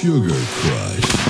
Sugar Crush.